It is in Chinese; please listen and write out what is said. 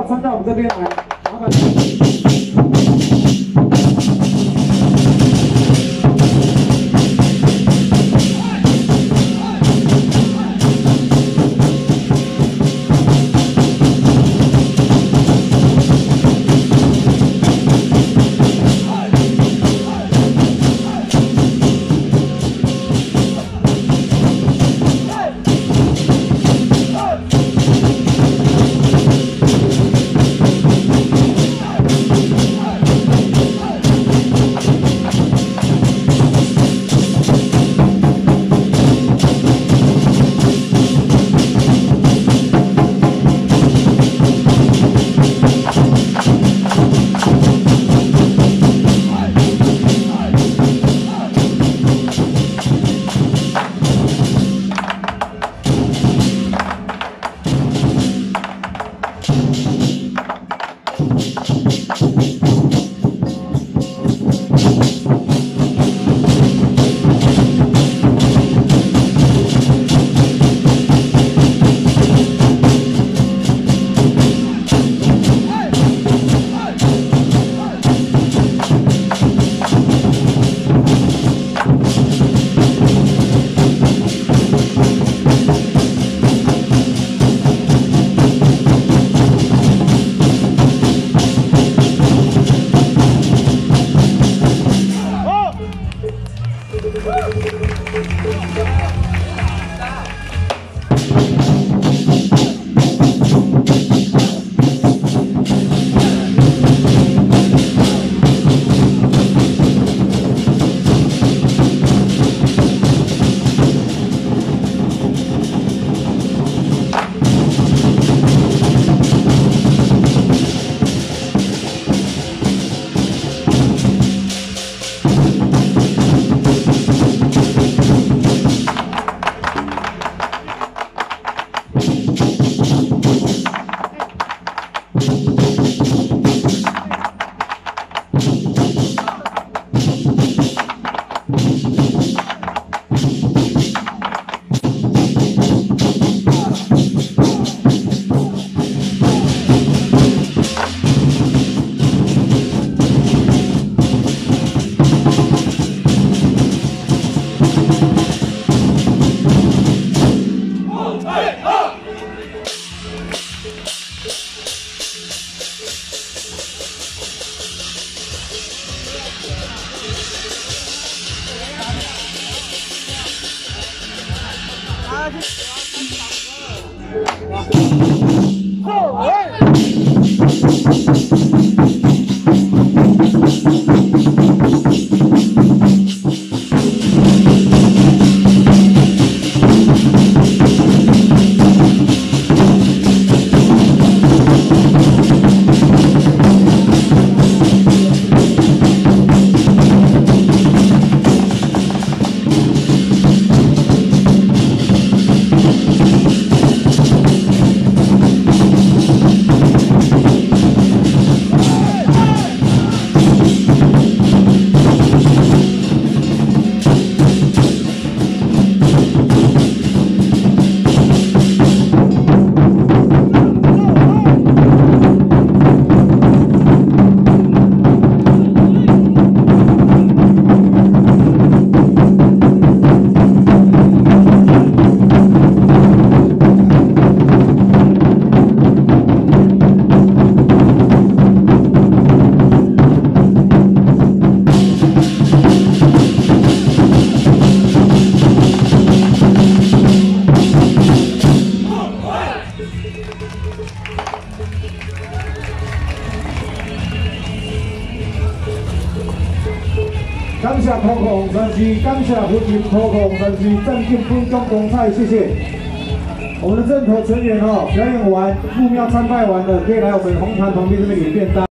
要穿到我们这边来，Pode. 谢土库红山区，感谢福建土库红山区镇进分中公菜，谢谢。我们的镇头成员哦，表演完，入庙参拜完了，可以来我们红坛旁边这边领便当。